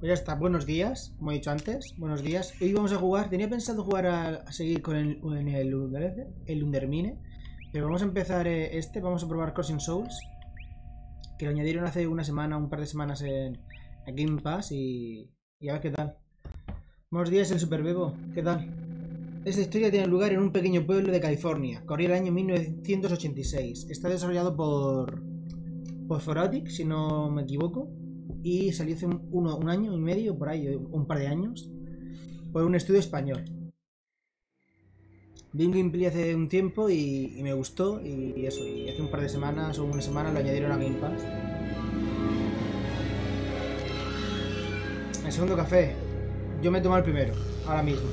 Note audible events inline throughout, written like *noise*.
Pues ya está, buenos días, como he dicho antes, buenos días. Hoy vamos a jugar, tenía pensado jugar a, seguir con el, en el, el Undermine, pero vamos a empezar eh, este, vamos a probar Crossing Souls, que lo añadieron hace una semana, un par de semanas en, en Game Pass y, y a ver qué tal. Buenos días, el Super Bebo, ¿qué tal? Esta historia tiene lugar en un pequeño pueblo de California, corría el año 1986. Está desarrollado por, por Foratic, si no me equivoco, y salió hace un, uno- un año y medio, por ahí, un par de años, por un estudio español. Vi un gameplay hace un tiempo y, me gustó, y eso, y hace un par de semanas o una semana lo añadieron a Game Pass. El segundo café, yo me tomo el primero, ahora mismo.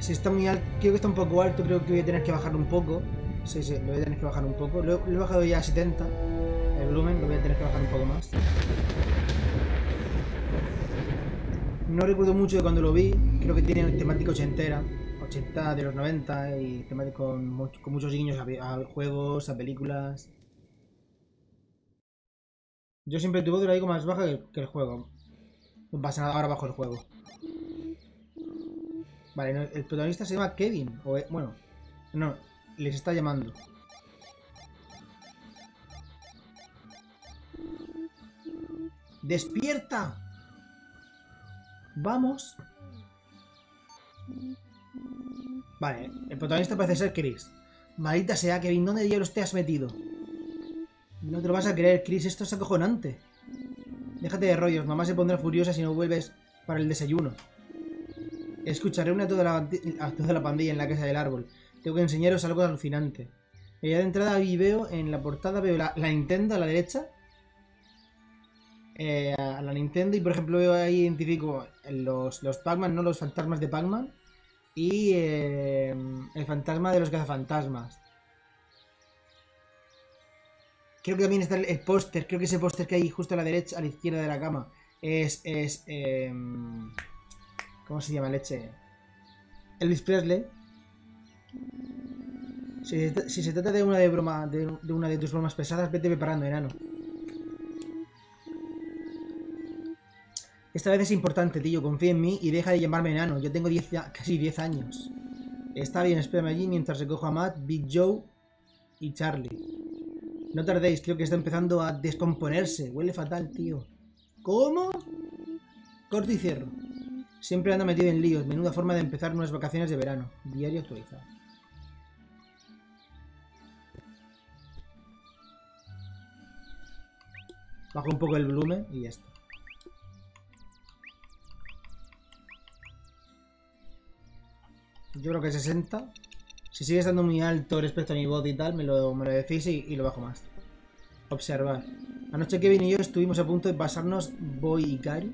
Si está muy alto, creo que está un poco alto, creo que voy a tener que bajarlo un poco. Sí, sí, lo voy a tener que bajar un poco. Lo, he bajado ya a 70, el volumen, lo voy a tener que bajar un poco más. No recuerdo mucho de cuando lo vi, creo que tiene temática ochentera, 80 de los 90 y temática con, much- con muchos guiños a, juegos, a películas. Yo siempre tuve la digo más baja que, el juego. No pasa nada, ahora bajo el juego. Vale, el protagonista se llama Kevin. O, bueno, no, les está llamando. ¡Despierta! Vamos. Vale, el protagonista parece ser Chris. Maldita sea, Kevin, ¿dónde diablos te has metido? No te lo vas a creer, Chris, esto es acojonante. Déjate de rollos, mamá se pondrá furiosa si no vuelves para el desayuno. Escucha, reúne a toda la, a toda la pandilla en la casa del árbol. Tengo que enseñaros algo alucinante. Ya de entrada ahí veo, en la portada veo la, la Nintendo a la derecha. Eh, a la Nintendo y por ejemplo veo ahí, identifico los, los Pac-Man, no los fantasmas de Pac-Man. Y eh, el fantasma de los cazafantasmas. Creo que también está el, póster, creo que ese póster que hay justo a la derecha, a la izquierda de la cama. Es, es, em, ¿Cómo se llama leche? Elvis Presley. Si, si se trata de una de broma, de, de una de tus bromas pesadas, vete preparando, enano. Esta vez es importante, tío. Confía en mí y deja de llamarme enano. Yo tengo 10 a- casi 10 años. Está bien, espérame allí mientras recojo a Matt, Big Joe y Charlie. No tardéis, creo que está empezando a descomponerse. Huele fatal, tío. ¿Cómo? Corto y cierro. Siempre anda metido en líos. Menuda forma de empezar unas vacaciones de verano. Diario actualizado. Bajo un poco el volumen y ya está. Yo creo que 60. Si sigue estando muy alto respecto a mi voz y tal, me lo, me lo decís y, y lo bajo más. Observar. Anoche Kevin y yo estuvimos a punto de pasarnos Boy Icarus.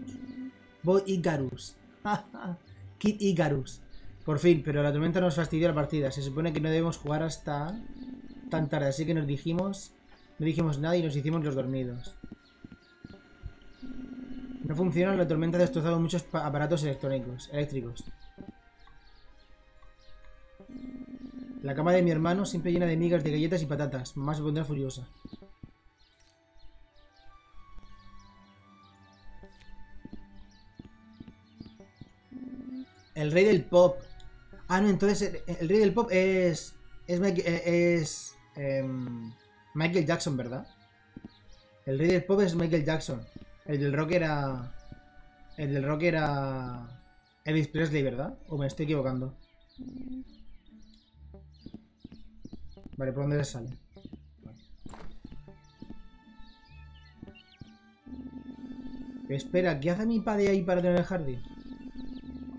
Boy Icarus. *laughs* Kid Icarus. Por fin, pero la tormenta nos fastidió la partida. Se supone que no debemos jugar hasta tan tarde, así que nos dijimos... No dijimos nada y nos hicimos los dormidos. No funciona, la tormenta ha destrozado muchos pa- aparatos electrónicos, eléctricos. La cama de mi hermano siempre llena de migas de galletas y patatas. Mamá se pondrá furiosa. El rey del pop. Ah, no, entonces el, el rey del pop es. Es. Eh, es em, Michael Jackson, ¿verdad? El rey del pop es Michael Jackson. El del rock era. El del rock era. Elvis Presley, ¿verdad? ¿O me estoy equivocando? Vale, ¿por dónde se sale? Espera, ¿qué hace mi padre ahí para tener el jardín?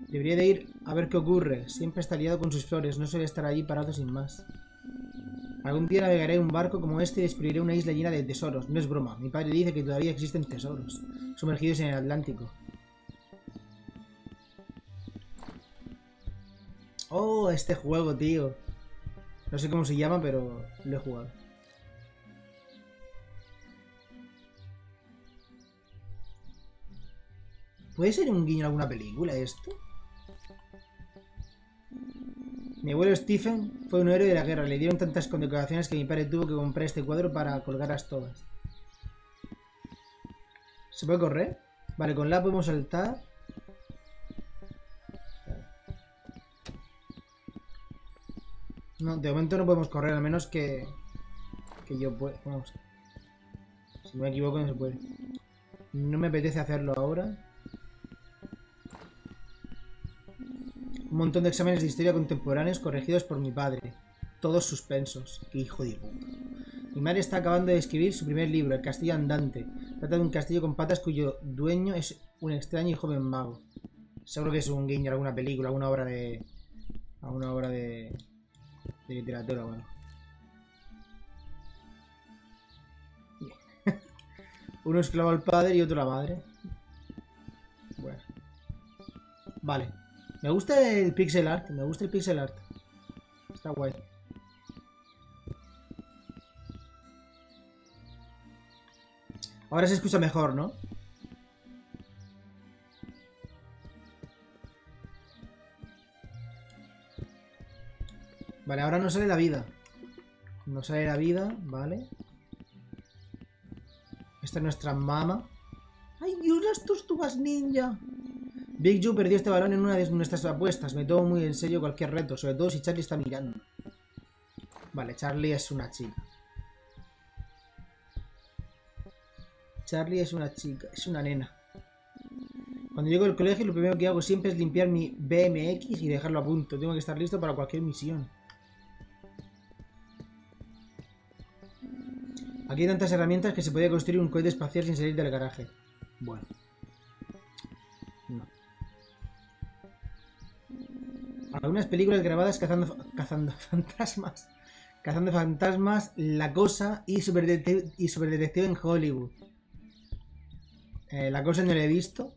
Debería de ir a ver qué ocurre. Siempre está liado con sus flores, no suele estar allí parado sin más. Algún día navegaré un barco como este y descubriré una isla llena de tesoros. No es broma, mi padre dice que todavía existen tesoros, sumergidos en el Atlántico. Oh, este juego, tío. No sé cómo se llama, pero lo he jugado. ¿Puede ser un guiño en alguna película esto? Mi abuelo Stephen fue un héroe de la guerra. Le dieron tantas condecoraciones que mi padre tuvo que comprar este cuadro para colgarlas todas. ¿Se puede correr? Vale, con la podemos saltar. No, de momento no podemos correr, al menos que... Que yo pueda... Vamos. Si me equivoco no se puede. No me apetece hacerlo ahora. Un montón de exámenes de historia contemporáneos corregidos por mi padre. Todos suspensos. Qué hijo de puta. Mi madre está acabando de escribir su primer libro, El Castillo Andante. Trata de un castillo con patas cuyo dueño es un extraño y joven mago. Seguro que es un guiño alguna película, alguna obra de... A una obra de... De literatura, bueno. *laughs* Uno esclavo al padre y otro la madre. Bueno. Vale. Me gusta el pixel art. Me gusta el pixel art. Está guay. Ahora se escucha mejor, ¿no? Vale, ahora no sale la vida. No sale la vida, vale. Esta es nuestra mama. ¡Ay, las tortugas ninja! Big Joe perdió este balón en una de nuestras apuestas. Me tomo muy en serio cualquier reto, sobre todo si Charlie está mirando. Vale, Charlie es una chica. Charlie es una chica, es una nena. Cuando llego al colegio lo primero que hago siempre es limpiar mi BMX y dejarlo a punto. Tengo que estar listo para cualquier misión. Aquí hay tantas herramientas que se podría construir un cohete espacial sin salir del garaje. Bueno. No. Algunas películas grabadas cazando, cazando *laughs* fantasmas. Cazando fantasmas, La Cosa y Super, Detective en Hollywood. Eh, la Cosa no la he visto.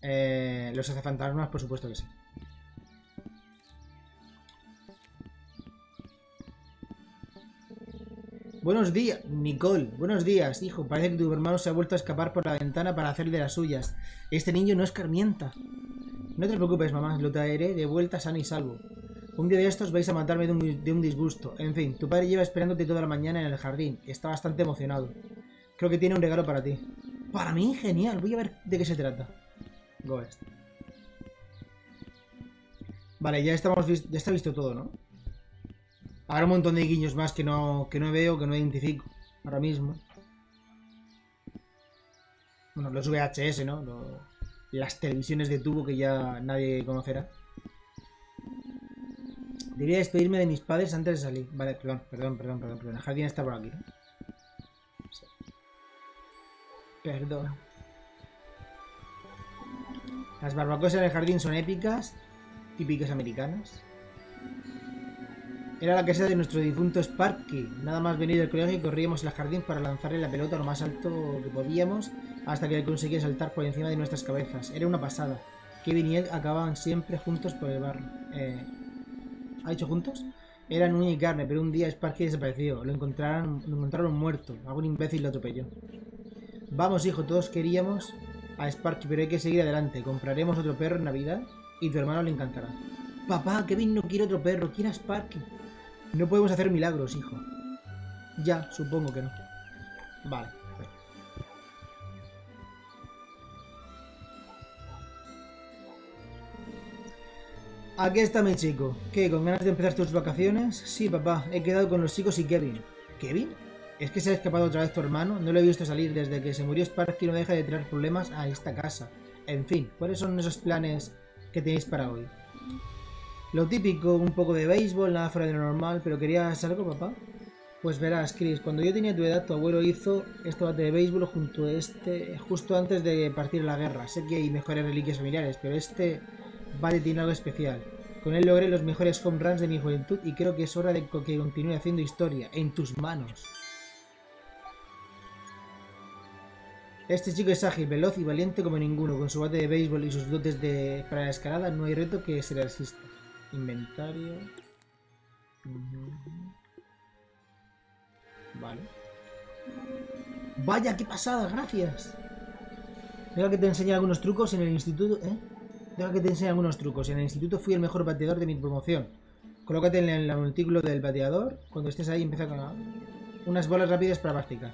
Eh, los hace fantasmas, por supuesto que sí. Buenos días, Nicole. Buenos días, hijo. Parece que tu hermano se ha vuelto a escapar por la ventana para hacer de las suyas. Este niño no es carmienta. No te preocupes, mamá. Lo traeré de vuelta sano y salvo. Un día de estos vais a matarme de un, de un disgusto. En fin, tu padre lleva esperándote toda la mañana en el jardín. Está bastante emocionado. Creo que tiene un regalo para ti. Para mí, genial. Voy a ver de qué se trata. Ghost. Vale, ya, estamos ya está visto todo, ¿no? Habrá un montón de guiños más que no, que no veo, que no identifico ahora mismo. Bueno, los VHS, ¿no? las televisiones de tubo que ya nadie conocerá. Debería despedirme de mis padres antes de salir. Vale, perdón, perdón, perdón, perdón. perdón. El jardín está por aquí. Perdón. Las barbacoas en el jardín son épicas, típicas americanas. Era la casa de nuestro difunto Sparky. Nada más venir del colegio corríamos al jardín para lanzarle la pelota lo más alto que podíamos hasta que conseguía saltar por encima de nuestras cabezas. Era una pasada. Kevin y Ed acababan siempre juntos por el barrio. Eh, ¿Ha dicho juntos? Eran uña y carne, pero un día Sparky desapareció. Lo encontraron, lo encontraron muerto. Algún imbécil lo atropelló. Vamos, hijo, todos queríamos a Sparky, pero hay que seguir adelante. Compraremos otro perro en Navidad y tu hermano le encantará. Papá, Kevin no quiere otro perro, quiere a Sparky. No podemos hacer milagros, hijo. Ya, supongo que no. Vale. Aquí está mi chico. ¿Qué? ¿Con ganas de empezar tus vacaciones? Sí, papá. He quedado con los chicos y Kevin. ¿Kevin? ¿Es que se ha escapado otra vez tu hermano? No lo he visto salir desde que se murió Sparky no deja de traer problemas a esta casa. En fin, ¿cuáles son esos planes que tenéis para hoy? Lo típico, un poco de béisbol, nada fuera de lo normal, pero ¿querías algo, papá? Pues verás, Chris, cuando yo tenía tu edad, tu abuelo hizo este bate de béisbol junto a este, justo antes de partir la guerra. Sé que hay mejores reliquias familiares, pero este bate tiene algo especial. Con él logré los mejores home runs de mi juventud y creo que es hora de que continúe haciendo historia, en tus manos. Este chico es ágil, veloz y valiente como ninguno. Con su bate de béisbol y sus dotes de... para la escalada no hay reto que se le resista. Inventario. Vale. Vaya, qué pasada, gracias. Deja que te enseñe algunos trucos en el instituto, ¿eh? Deja que te enseñe algunos trucos. En el instituto fui el mejor bateador de mi promoción. Colócate en el montículo del bateador. Cuando estés ahí empieza con unas bolas rápidas para practicar.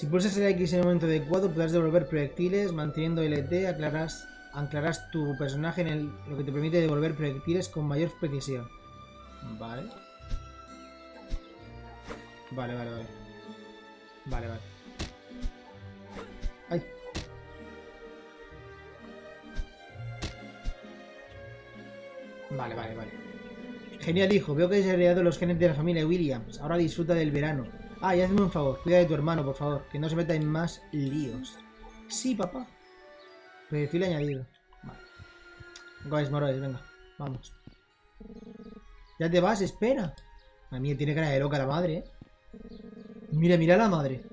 Si pulsas el X en el momento adecuado, podrás devolver proyectiles. Manteniendo LT, aclararás, anclarás tu personaje en el, lo que te permite devolver proyectiles con mayor precisión. Vale. Vale, vale, vale. Vale, vale. Ay. Vale, vale, vale. Genial, hijo. Veo que has heredado los genes de la familia Williams. Ahora disfruta del verano. Ah, y hazme un favor. Cuida de tu hermano, por favor. Que no se meta en más líos. Sí, papá. Perfil añadido. Vale. Guys, Moroes, venga. Vamos. ¿Ya te vas? Espera. A mí tiene cara de loca la madre, ¿eh? Mira, mira a la madre.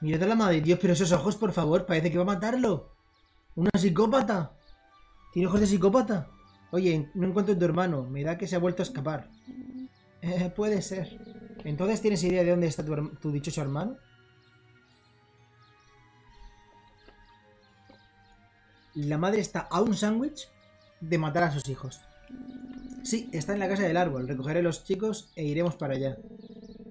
Mirad a la madre. Dios, pero esos ojos, por favor. Parece que va a matarlo. Una psicópata. Tiene ojos de psicópata. Oye, no encuentro a tu hermano. Me da que se ha vuelto a escapar. Eh, puede ser. Entonces, ¿tienes idea de dónde está tu, tu dichoso hermano? La madre está a un sándwich de matar a sus hijos. Sí, está en la casa del árbol. Recogeré los chicos e iremos para allá.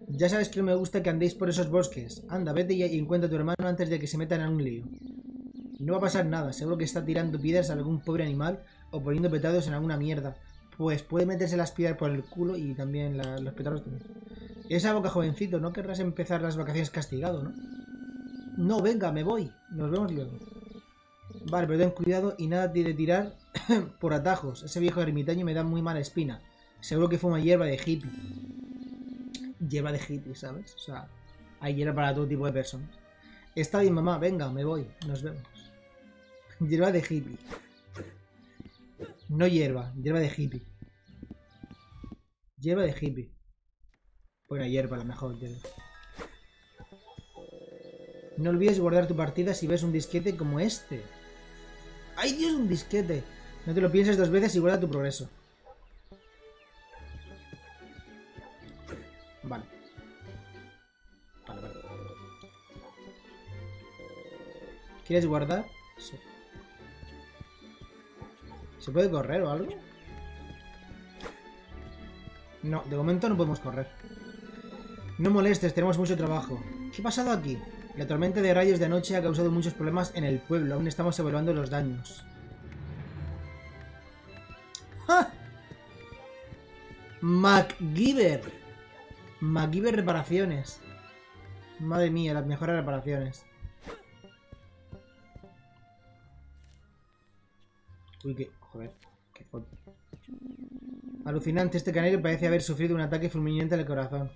Ya sabes que no me gusta que andéis por esos bosques. Anda, vete y encuentra a tu hermano antes de que se metan en un lío. No va a pasar nada, seguro que está tirando piedras a algún pobre animal o poniendo petardos en alguna mierda. Pues puede meterse las piedras por el culo y también los petardos también. Esa boca jovencito, no querrás empezar las vacaciones castigado, ¿no? No, venga, me voy. Nos vemos luego. Vale, pero ten cuidado y nada de tirar *coughs* por atajos. Ese viejo ermitaño me da muy mala espina. Seguro que fuma hierba de hippie. Hierba de hippie, ¿sabes? O sea, hay hierba para todo tipo de personas. Está bien, mamá, venga, me voy. Nos vemos. *laughs* Hierba de hippie. No hierba, hierba de hippie. Hierba de hippie. Buena hierba, la mejor. No olvides guardar tu partida si ves un disquete como este. ¡Ay, Dios, un disquete! No te lo pienses dos veces y guarda tu progreso. Vale. Vale, vale. ¿Quieres guardar? Sí. ¿Se puede correr o algo? No, de momento no podemos correr. No molestes, tenemos mucho trabajo. ¿Qué ha pasado aquí? La tormenta de rayos de anoche ha causado muchos problemas en el pueblo. Aún estamos evaluando los daños. ¡Ja! MacGyver. MacGyver reparaciones. Madre mía, las mejores reparaciones. Uy, qué... Joder, qué foto. Alucinante, este canario parece haber sufrido un ataque fulminante al corazón.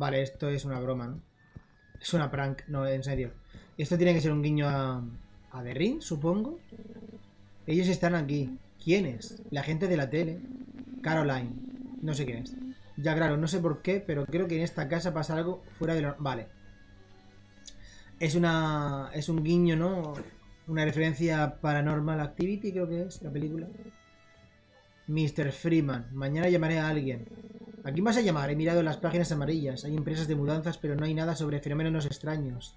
Vale, esto es una broma, ¿no? Es una prank, no, en serio. Esto tiene que ser un guiño a... a The Ring, supongo. Ellos están aquí. ¿Quiénes? La gente de la tele. Caroline. No sé quién es. Ya claro, no sé por qué, pero creo que en esta casa pasa algo fuera de lo... Vale. Es una... Es un guiño, ¿no? Una referencia a Paranormal Activity, creo que es la película. Mr. Freeman. Mañana llamaré a alguien. ¿A quién vas a llamar? He mirado las páginas amarillas. Hay empresas de mudanzas, pero no hay nada sobre fenómenos extraños.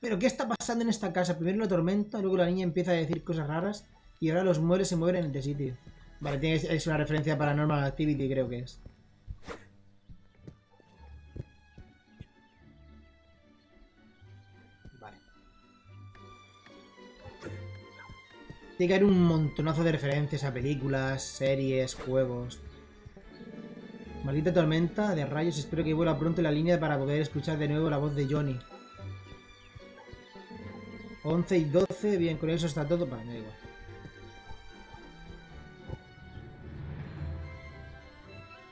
¿Pero qué está pasando en esta casa? Primero la tormenta, luego la niña empieza a decir cosas raras y ahora los muebles se mueven en este sitio. Vale, es una referencia a Paranormal Activity, creo que es. Tiene que haber un montonazo de referencias a películas, series, juegos. Maldita tormenta de rayos, espero que vuelva pronto la línea para poder escuchar de nuevo la voz de Johnny. 11 y 12, bien, con eso está todo. Vale, me da igual.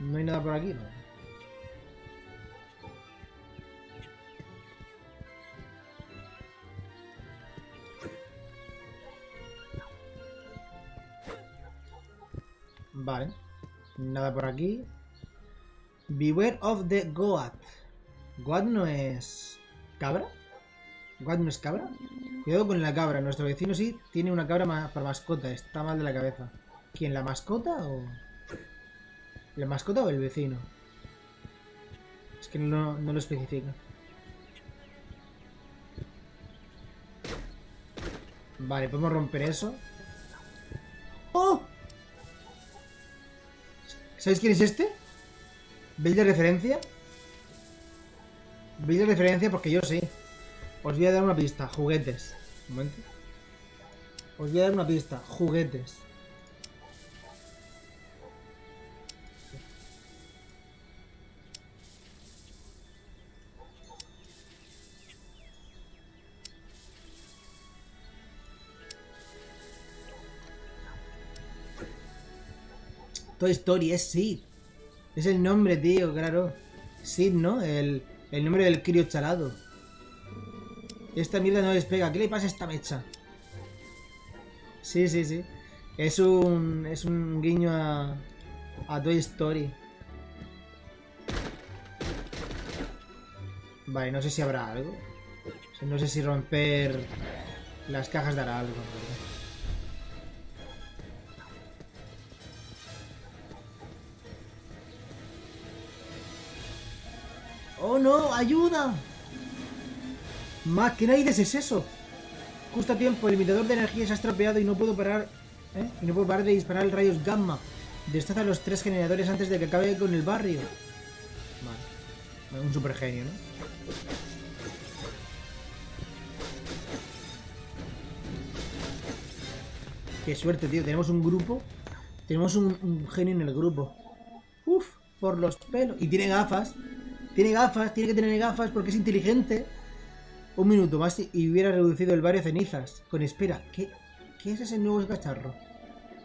No hay nada por aquí, ¿no? Vale. Nada por aquí. Beware of the Goat. ¿Goat no es... cabra? ¿Goat no es cabra? Cuidado con la cabra. Nuestro vecino sí tiene una cabra para mascota. Está mal de la cabeza. ¿Quién? ¿La mascota o...? ¿La mascota o el vecino? Es que no, no lo especifica. Vale, podemos romper eso. ¿Sabéis quién es este? ¿Veis la referencia? ¿Veis la referencia? Porque yo sí. Os voy a dar una pista. Juguetes. Un momento. Os voy a dar una pista. Juguetes. Toy Story es Sid. Es el nombre, tío, claro. Sid, ¿no? El, el nombre del crío chalado. Esta mierda no despega. ¿Qué le pasa a esta mecha? Sí, sí, sí. Es un, es un guiño a, a Toy Story. Vale, no sé si habrá algo. No sé si romper las cajas dará algo. ¿verdad? No! ¡Ayuda! Narices es eso. Justo a tiempo, el limitador de energía se ha estropeado y no puedo parar. ¿eh? Y no puedo parar de disparar rayos gamma. Destroza los tres generadores antes de que acabe con el barrio. Vale. Un super genio, ¿no? Qué suerte, tío. Tenemos un grupo. Tenemos un, un genio en el grupo. Uf, por los pelos. Y tiene gafas. Tiene gafas, tiene que tener gafas porque es inteligente. Un minuto más y hubiera reducido el barrio a cenizas. Con espera, ¿qué, ¿qué es ese nuevo cacharro?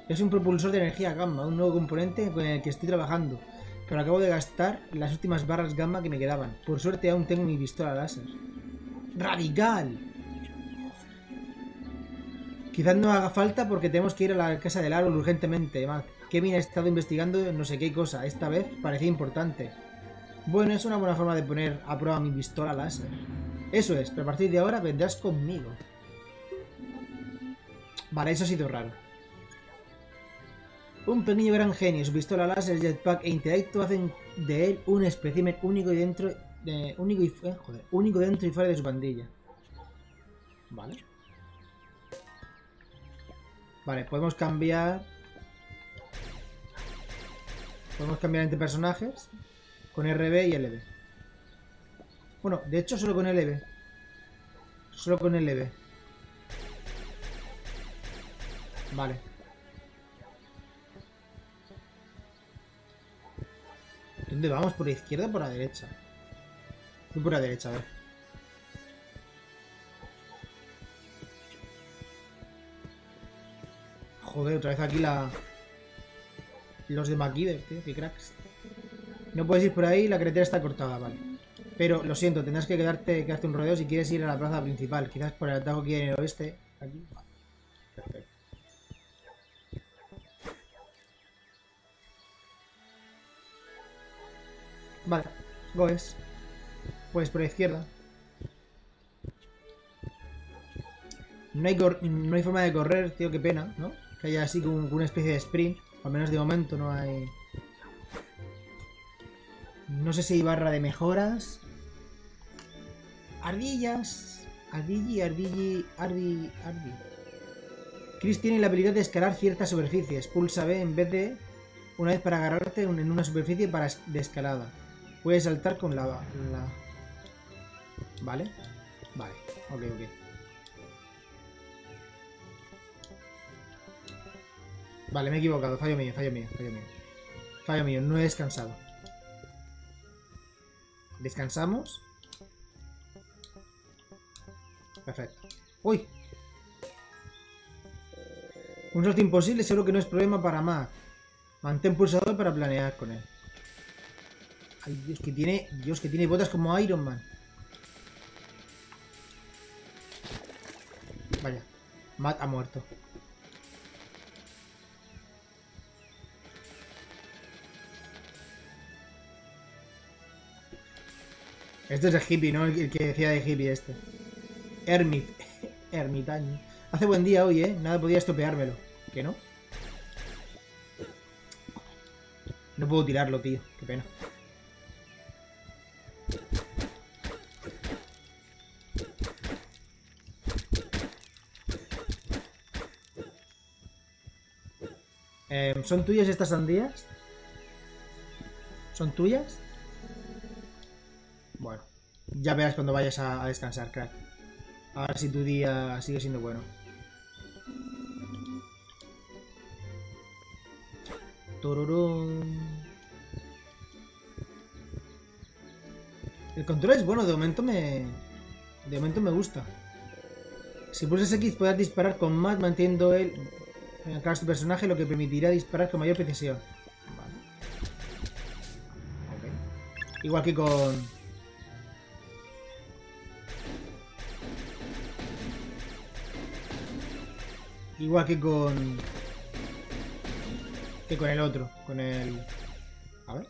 Es un propulsor de energía gamma, un nuevo componente con el que estoy trabajando. Pero acabo de gastar las últimas barras gamma que me quedaban. Por suerte aún tengo mi pistola láser. ¡Radical! Quizás no haga falta porque tenemos que ir a la casa del árbol urgentemente, Matt. Kevin ha estado investigando no sé qué cosa. Esta vez parecía importante. Bueno, es una buena forma de poner a prueba mi pistola láser. Eso es, pero a partir de ahora vendrás conmigo. Vale, eso ha sido raro. Un pequeño gran genio, su pistola láser, jetpack e intelecto hacen de él un espécimen único y dentro, eh, único, y, eh, joder, único dentro y fuera de su pandilla. Vale. Vale, podemos cambiar... Podemos cambiar entre personajes. Con RB y LB. Bueno, de hecho solo con LB. Solo con LB. Vale. ¿Dónde vamos? ¿Por la izquierda o por la derecha? Voy por la derecha, a ver. Joder, otra vez aquí la... Los de MacGyver, tío, qué cracks. No puedes ir por ahí, la carretera está cortada, vale. Pero lo siento, tendrás que quedarte, quedarte un rodeo si quieres ir a la plaza principal. Quizás por el atajo aquí en el oeste. Aquí. Perfecto. Vale, goes. Pues por la izquierda. No hay, no hay forma de correr, tío, qué pena, ¿no? Que haya así como una especie de sprint. Al menos de momento no hay... No sé si hay barra de mejoras. Ardillas. Ardilli, ardilli, ardi, ardi. Chris tiene la habilidad de escalar ciertas superficies. Pulsa B en vez de una vez para agarrarte en una superficie para de escalada. Puedes saltar con la, la... ¿Vale? Vale, ok, ok. Vale, me he equivocado. Fallo mío, fallo mío, fallo mío. Fallo mío, no he descansado. Descansamos. Perfecto. ¡Uy! Un salto imposible seguro que no es problema para Mac. Mantén pulsador para planear con él. Ay, Dios, que tiene. Dios, que tiene botas como Iron Man. Vaya. Matt ha muerto. Este es el hippie, ¿no? El que decía de hippie este. Hermit. *laughs* Ermitaño. Hace buen día hoy, ¿eh? Nada podía estropeármelo. ¿Que no? No puedo tirarlo, tío. Qué pena. Eh, ¿Son tuyas estas sandías? ¿Son tuyas? Bueno, ya verás cuando vayas a, descansar, crack. A ver si tu día sigue siendo bueno. Tururún. El control es bueno, de momento me... De momento me gusta. Si pulsas X podrás disparar con más manteniendo el... De tu personaje, lo que permitirá disparar con mayor precisión. Vale. Ok. Igual que con... Igual que con... Que con el otro. Con el... A ver.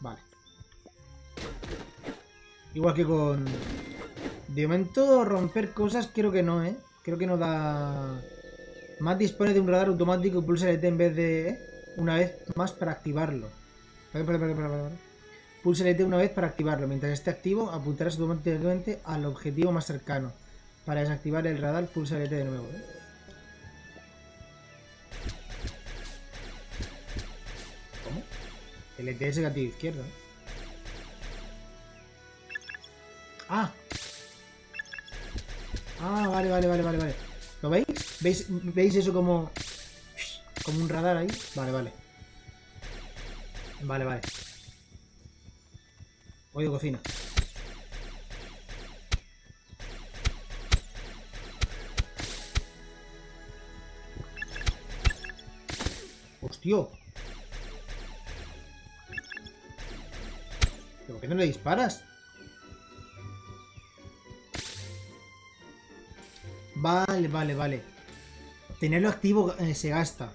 Vale. Igual que con... De momento romper cosas creo que no, ¿eh? Creo que no da... Más dispone de un radar automático y pulsa el ET en vez de... ¿eh? Una vez más para activarlo. Espera, espera, espera, espera, espera. Pulsa el ET una vez para activarlo. Mientras esté activo, apuntarás automáticamente al objetivo más cercano. Para desactivar el radar, pulsa el ET de nuevo. ¿Cómo? El ET es el gatillo izquierdo. ¿eh? Ah. Ah, vale, vale, vale, vale, vale. ¿Lo veis? ¿Veis, ¿Veis eso como... Como un radar ahí? Vale, vale. Vale, vale. Oye, cocina. ¡Hostia! ¿Pero por qué no le disparas? Vale, vale, vale. Tenerlo activo eh, se gasta.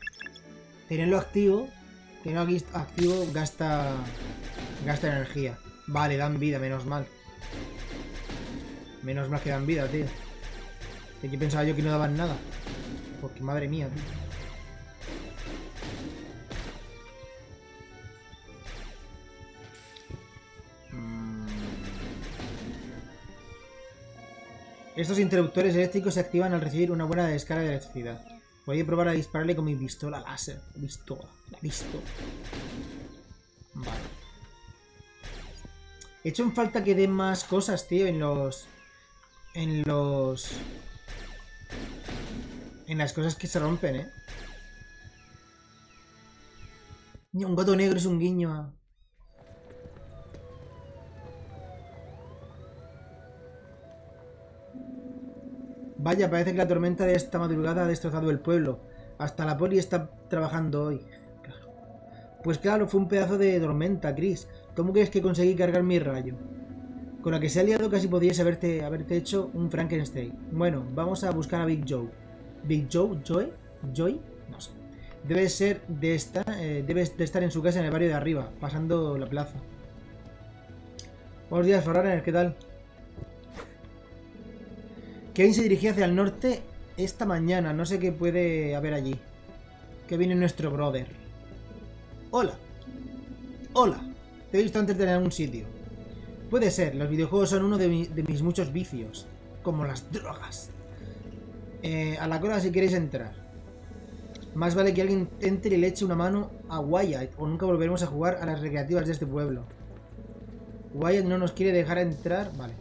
Tenerlo activo... Tenerlo activo gasta... Gasta energía. Vale, dan vida, menos mal. Menos mal que dan vida, tío. ¿De qué pensaba yo que no daban nada? Porque madre mía, tío. Estos interruptores eléctricos se activan al recibir una buena descarga de electricidad. Voy a probar a dispararle con mi pistola láser. Pistola, la pistola. He hecho en falta que den más cosas, tío, en los... En los... En las cosas que se rompen, ¿eh? Un gato negro es un guiño. Vaya, parece que la tormenta de esta madrugada ha destrozado el pueblo. Hasta la poli está trabajando hoy. Pues claro, fue un pedazo de tormenta, Chris. ¿Cómo crees que conseguí cargar mi rayo? Con la que se ha liado casi podrías haberte, hecho un Frankenstein. Bueno, vamos a buscar a Big Joe. ¿Big Joe? ¿Joy? ¿Joy? No sé. Debe ser de esta, eh, debe de estar en su casa en el barrio de arriba, pasando la plaza. Buenos días, Ferrarer, ¿qué tal? Kevin se dirigía hacia el norte esta mañana. No sé qué puede haber allí. Que viene nuestro brother. Hola. Hola. Te he visto antes de algún sitio. Puede ser. Los videojuegos son uno de, mi- de mis muchos vicios. Como las drogas. Eh, a la cola si queréis entrar. Más vale que alguien entre y le eche una mano a Wyatt. O nunca volveremos a jugar a las recreativas de este pueblo. Wyatt no nos quiere dejar entrar. Vale.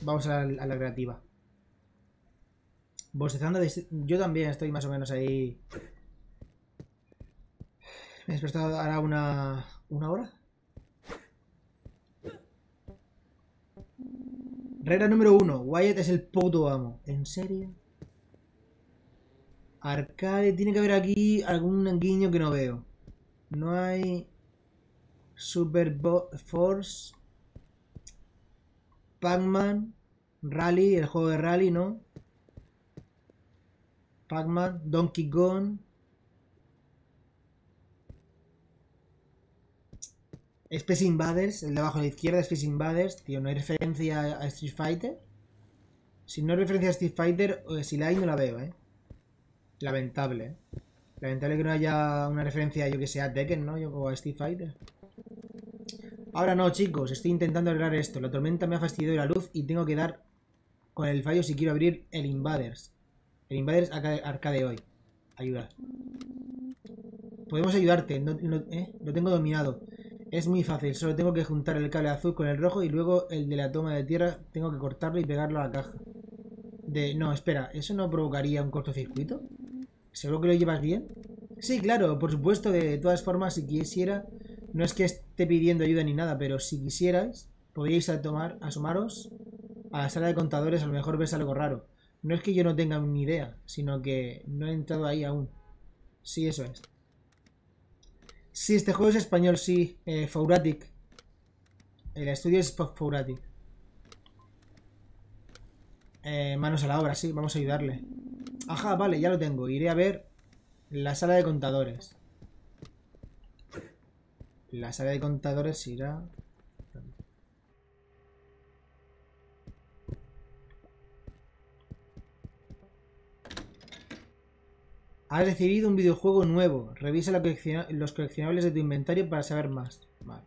Vamos a la, a la recreativa. Bostezando de... Yo también estoy más o menos ahí. Me he despertado ahora una... ¿Una hora? Regla número uno. Wyatt es el puto amo. ¿En serio? Arcade. Tiene que haber aquí algún guiño que no veo. No hay... Super Force. Pac-Man. Rally. El juego de rally, ¿no? Pac-Man, Donkey Kong. Space Invaders, el de abajo a la izquierda, Space Invaders. Tío, ¿no hay referencia a Street Fighter? Si no hay referencia a Street Fighter, eh, si la hay no la veo, ¿eh? Lamentable, ¿eh? Lamentable que no haya una referencia, yo que sé, a Tekken, ¿no? Yo- O a Street Fighter. Ahora no, chicos, estoy intentando arreglar esto. La tormenta me ha fastidiado la luz y tengo que dar con el fallo si quiero abrir el Invaders. El Invaders Arca- Arcade hoy. Ayuda. podemos ayudarte. ¿eh? Lo tengo dominado. Es muy fácil. Solo tengo que juntar el cable azul con el rojo y luego el de la toma de tierra tengo que cortarlo y pegarlo a la caja. De... No, espera. ¿Eso no provocaría un cortocircuito? ¿Seguro que lo llevas bien? Sí, claro, por supuesto. De todas formas, si quisiera... No es que esté pidiendo ayuda ni nada, pero si quisierais, podríais tomar, asomaros a la sala de contadores. A lo mejor ves algo raro. No es que yo no tenga ni idea, sino que no he entrado ahí aún. Sí, eso es. Sí, este juego es español, sí. Eh, Fauratic. El estudio es Fa- Fauratic. Eh, manos a la obra, sí, vamos a ayudarle. Ajá, vale, ya lo tengo. Iré a ver la sala de contadores. La sala de contadores irá... Has recibido un videojuego nuevo. Revisa los coleccionables de tu inventario para saber más. Vale.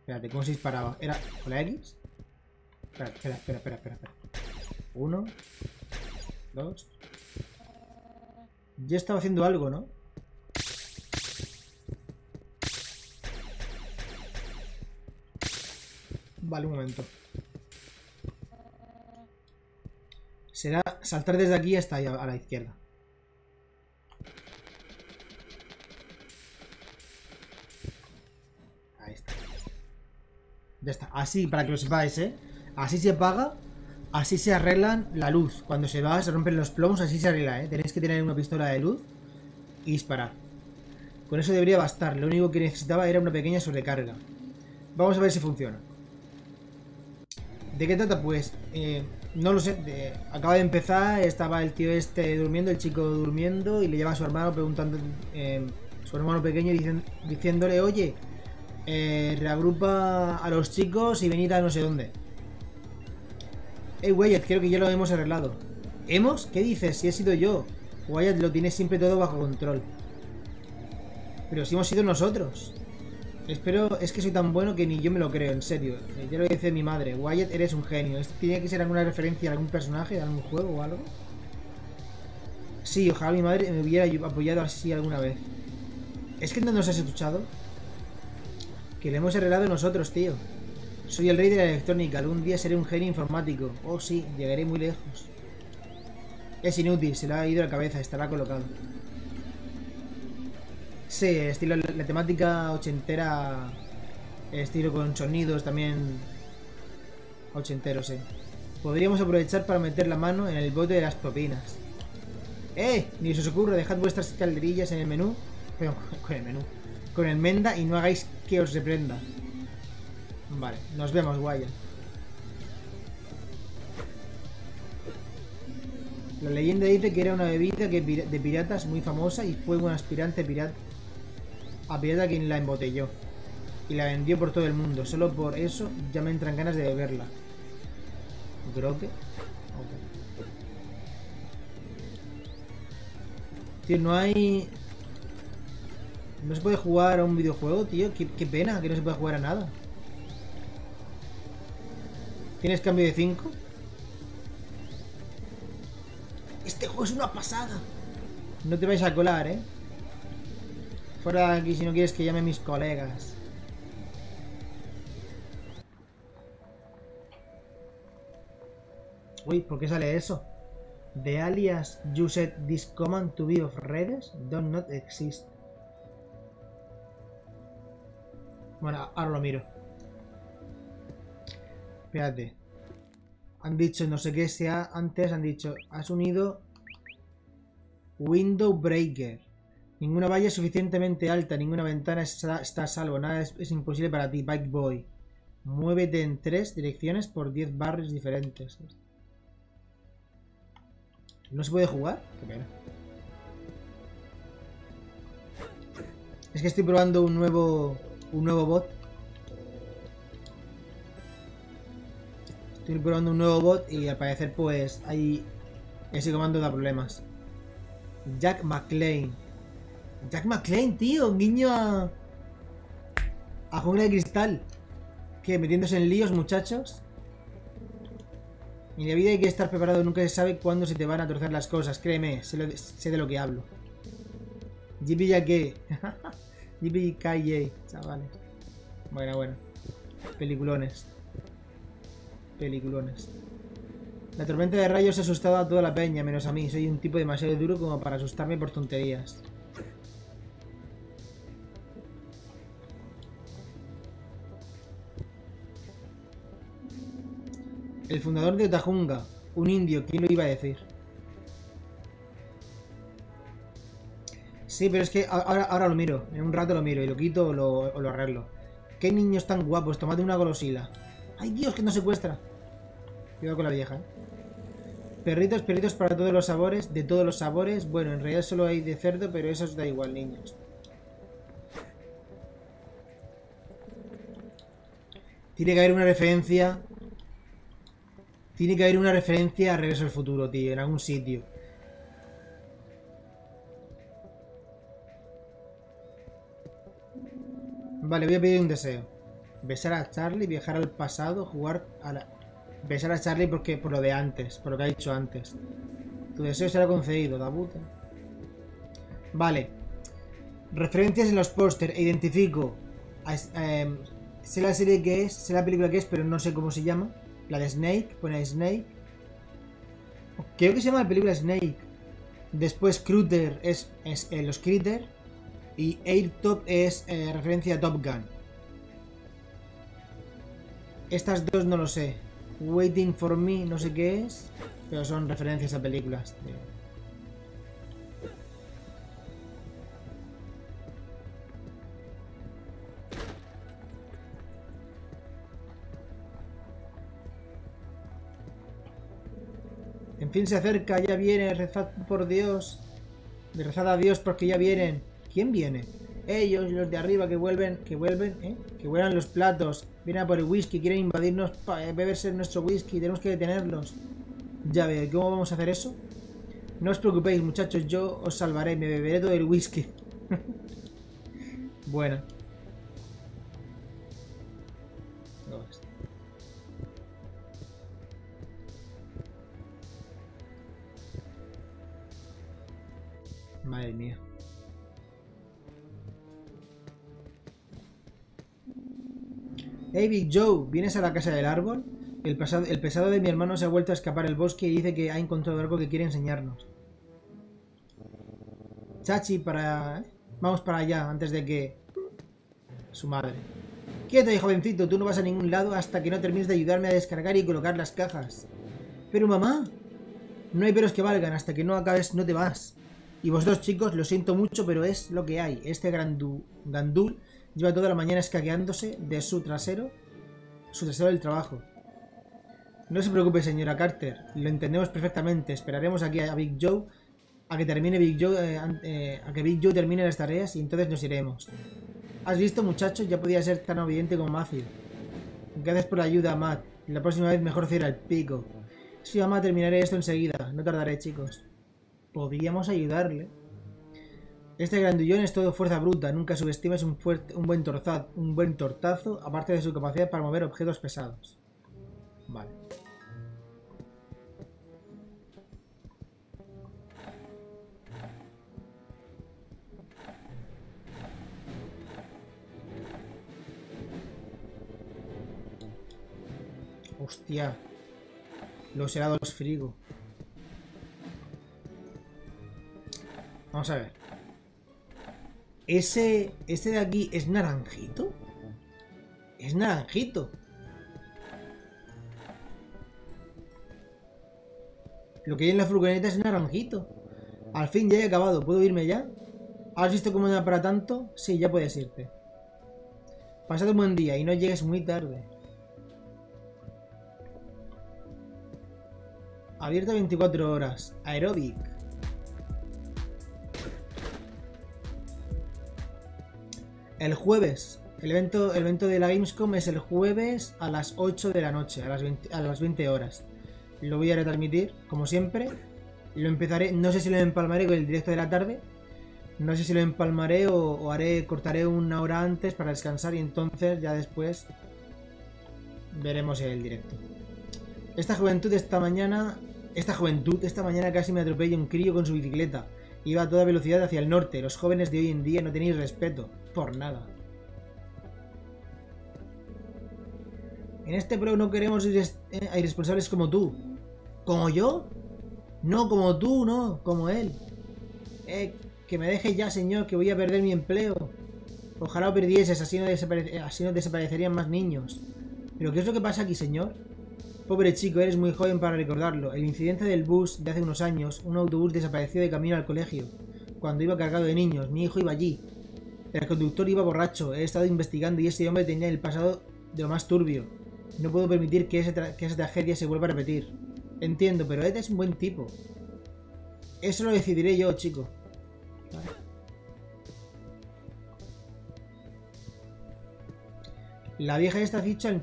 Espérate, ¿cómo se disparaba? ¿Era con la X? Espera, espera, espera, espera, espera. Uno. Dos. Yo estaba haciendo algo, ¿no? Vale, un momento. Será saltar desde aquí hasta allá, a la izquierda. Ya está. Así, para que lo sepáis, ¿eh? Así se apaga, así se arreglan la luz. Cuando se va, se rompen los plomos, así se arregla, ¿eh? Tenéis que tener una pistola de luz y disparar. Con eso debería bastar. Lo único que necesitaba era una pequeña sobrecarga. Vamos a ver si funciona. ¿De qué trata? Pues, eh, no lo sé. acaba de empezar, estaba el tío este durmiendo, el chico durmiendo, y le llama a su hermano preguntando, eh, su hermano pequeño diciéndole, oye, eh, reagrupa a los chicos y venid a no sé dónde. Hey Wyatt, creo que ya lo hemos arreglado. ¿Hemos? ¿Qué dices? Si he sido yo. Wyatt lo tiene siempre todo bajo control. Pero si hemos sido nosotros. Espero, es que soy tan bueno que ni yo me lo creo, en serio. Eh, Ya lo dice mi madre. Wyatt, eres un genio. ¿Esto tiene que ser alguna referencia a algún personaje, a algún juego o algo? Sí, ojalá mi madre me hubiera apoyado así alguna vez. ¿Es que no nos has escuchado? Que lo hemos arreglado nosotros, tío. Soy el rey de la electrónica. Algún día seré un genio informático. Oh, sí, llegaré muy lejos. Es inútil, se le ha ido la cabeza, estará colocado. Sí, estilo la temática ochentera, estilo con sonidos también ochentero, sí. Podríamos aprovechar para meter la mano en el bote de las propinas. ¡Eh! Ni se os ocurra, dejad vuestras calderillas en el menú. *laughs* Con el menú. Con el menda y no hagáis que os reprenda. Vale, nos vemos, guaya. La leyenda dice que era una bebida de piratas muy famosa y fue un aspirante pirata a pirata quien la embotelló y la vendió por todo el mundo. Solo por eso ya me entran ganas de beberla. ¿Groque? Ok. Tío, no hay... No se puede jugar a un videojuego, tío. Qué, pena que no se pueda jugar a nada. ¿Tienes cambio de 5? Este juego es una pasada. No te vais a colar, ¿eh? Fuera de aquí si no quieres que llame a mis colegas. Uy, ¿por qué sale eso? The alias you set this command to be of redes do not exist. Bueno, ahora lo miro. Espérate. Han dicho no sé qué sea. Antes han dicho, has unido Window Breaker. Ninguna valla es suficientemente alta, ninguna ventana está, está a salvo, nada es, es imposible para ti, Bike Boy. Muévete en tres direcciones por 10 barrios diferentes. ¿No se puede jugar? Qué pena. Es que estoy probando un nuevo. Un nuevo bot. Estoy probando un nuevo bot y al parecer pues hay. Ese comando da problemas. Jack McLean. Jack McLean, tío, guiño a. a Jungla de Cristal. ¿Qué? ¿Metiéndose en líos, muchachos? En la vida hay que estar preparado, nunca se sabe cuándo se te van a torcer las cosas, créeme, sé, lo sé de lo que hablo. Yippee ya que. KJ, chavales. Bueno, bueno. Peliculones. Peliculones. La tormenta de rayos ha asustado a toda la peña, menos a mí. Soy un tipo demasiado duro como para asustarme por tonterías. El fundador de Otajunga. Un indio, ¿quién lo iba a decir? Sí, pero es que ahora, ahora lo miro. En un rato lo miro y lo quito o lo, arreglo. ¿Qué niños tan guapos? Tomate una golosila. ¡Ay, Dios, que no secuestra! Cuidado con la vieja, ¿eh? Perritos, perritos para todos los sabores, de todos los sabores. Bueno, en realidad solo hay de cerdo, pero eso os da igual, niños. Tiene que haber una referencia. Tiene que haber una referencia a Regreso al Futuro, tío, en algún sitio. Vale, voy a pedir un deseo. Besar a Charlie, viajar al pasado, jugar a la... Besar a Charlie porque, por lo de antes, por lo que ha dicho antes. Tu deseo será concedido, da puta. Vale. Referencias en los póster. Identifico. em, sé la serie que es, sé la película que es, pero no sé cómo se llama. La de Snake, pone Snake. Creo que se llama la película Snake. Después Cruter es, es eh, los Critter. Y Airtop es eh, referencia a Top Gun. Estas dos no lo sé. Waiting for Me, no sé qué es. Pero son referencias a películas. tío. En fin, se acerca, ya viene, rezad por Dios. Rezad a Dios porque ya vienen. ¿Quién viene? Ellos, los de arriba que vuelven, que vuelven, ¿eh? Que vuelan los platos. Vienen a por el whisky, quieren invadirnos para beberse nuestro whisky. Tenemos que detenerlos. Ya veo, ¿y ¿cómo vamos a hacer eso? No os preocupéis, muchachos, yo os salvaré, me beberé todo el whisky. *laughs* bueno. Madre mía. Hey Big Joe, ¿vienes a la casa del árbol? El, pesado de mi hermano se ha vuelto a escapar al bosque y dice que ha encontrado algo que quiere enseñarnos. Chachi, para... ¿eh? Vamos para allá, antes de que... Su madre. Quieto, ahí, jovencito, tú no vas a ningún lado hasta que no termines de ayudarme a descargar y colocar las cajas. Pero mamá, no hay peros que valgan, hasta que no acabes no te vas. Y vosotros chicos, lo siento mucho, pero es lo que hay. Este grandu- gandul lleva toda la mañana escaqueándose de su trasero, su trasero del trabajo. No se preocupe, señora Carter, lo entendemos perfectamente. Esperaremos aquí a Big Joe a que termine Big Joe, eh, eh, a que Big Joe termine las tareas y entonces nos iremos. ¿Has visto, muchacho? Ya podía ser tan obediente como Matthew. Gracias por la ayuda, Matt. La próxima vez mejor cierra el pico. Sí, mamá, terminaré esto enseguida. No tardaré, chicos. Podríamos ayudarle. Este grandullón es todo fuerza bruta. Nunca subestimes un, buen torza- un buen tortazo, aparte de su capacidad para mover objetos pesados. Vale. Hostia. Los helados frigo. Vamos a ver. Ese, ese de aquí es naranjito. Es naranjito. Lo que hay en la furgoneta es naranjito. Al fin ya he acabado. ¿Puedo irme ya? ¿Has visto cómo no para tanto? Sí, ya puedes irte. Pasad un buen día y no llegues muy tarde. Abierto 24 horas. Aerobic. El jueves. El evento, el evento de la Gamescom es el jueves a las 8 de la noche, a las 20, a las 20 horas. Lo voy a retransmitir, como siempre. Lo empezaré, no sé si lo empalmaré con el directo de la tarde. No sé si lo empalmaré o, haré, cortaré una hora antes para descansar y entonces ya después veremos el directo. Esta juventud esta mañana, esta juventud esta mañana casi me atropella un crío con su bicicleta. Iba a toda velocidad hacia el norte. Los jóvenes de hoy en día no tenéis respeto. Por nada. En este pro no queremos irres- eh, a irresponsables como tú. ¿Como yo? No, como tú, no. Como él. Eh, que me deje ya, señor, que voy a perder mi empleo. Ojalá lo perdieses, así no, así no desaparecerían más niños. ¿Pero qué es lo que pasa aquí, señor? Pobre chico, eres muy joven para recordarlo. El incidente del bus de hace unos años, un autobús desapareció de camino al colegio. Cuando iba cargado de niños, mi hijo iba allí. El conductor iba borracho. He estado investigando y ese hombre tenía el pasado de lo más turbio. No puedo permitir que, esa tragedia se vuelva a repetir. Entiendo, pero Ed es un buen tipo. Eso lo decidiré yo, chico. La vieja está ficha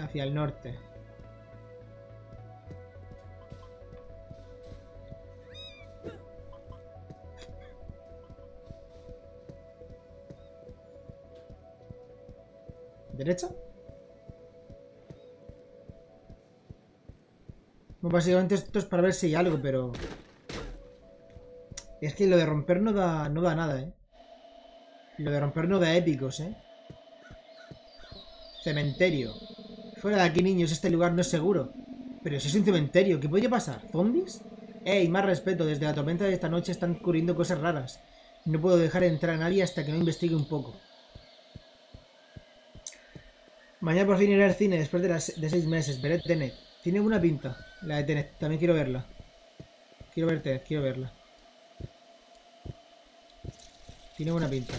hacia el norte. ¿Derecha? Bueno, básicamente esto es para ver si hay algo, pero... Es que lo de romper no da, no da nada, ¿eh? Lo de romper no da épicos, ¿eh? Cementerio. Fuera de aquí, niños, este lugar no es seguro. Pero si es un cementerio, ¿qué podría pasar? ¿Zombies? Ey, más respeto, desde la tormenta de esta noche están ocurriendo cosas raras. No puedo dejar entrar a nadie hasta que no investigue un poco. Mañana por fin iré al cine después de, seis meses. Veré Tenet. Tiene buena pinta. La de Tenet. También quiero verla. Quiero ver. Quiero verla. Tiene buena pinta.